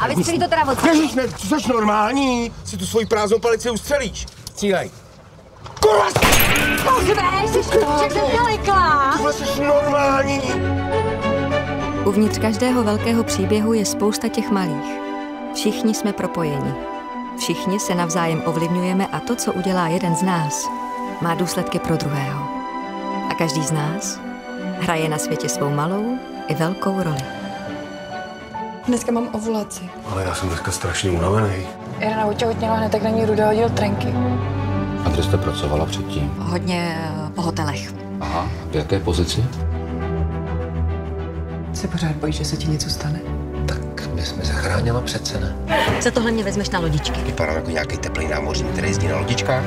A vystřelí to teda od Ježiš, ne, co jsi normální? Si tu svoji prázdnou palici ustřelíš. Střílej. Kurva, Pozve, jsi jsem dalekla. tohle jsi normální. Uvnitř každého velkého příběhu je spousta těch malých. Všichni jsme propojeni. Všichni se navzájem ovlivňujeme a to, co udělá jeden z nás, má důsledky pro druhého. A každý z nás hraje na světě svou malou i velkou roli. Dneska mám ovulaci. Ale já jsem dneska strašně unavený. Irena otěhotněla hned, tak na ní Ruda hodil trenky. A kde jste pracovala předtím? Hodně eh, po hotelech. Aha, v jaké pozici? Se pořád bojíš, že se ti něco stane? Tak mě jsme zachránila přece, ne? Za tohle mě vezmeš na lodičky. Vypadám jako nějaký teplý námořník, který jezdí na lodičkách.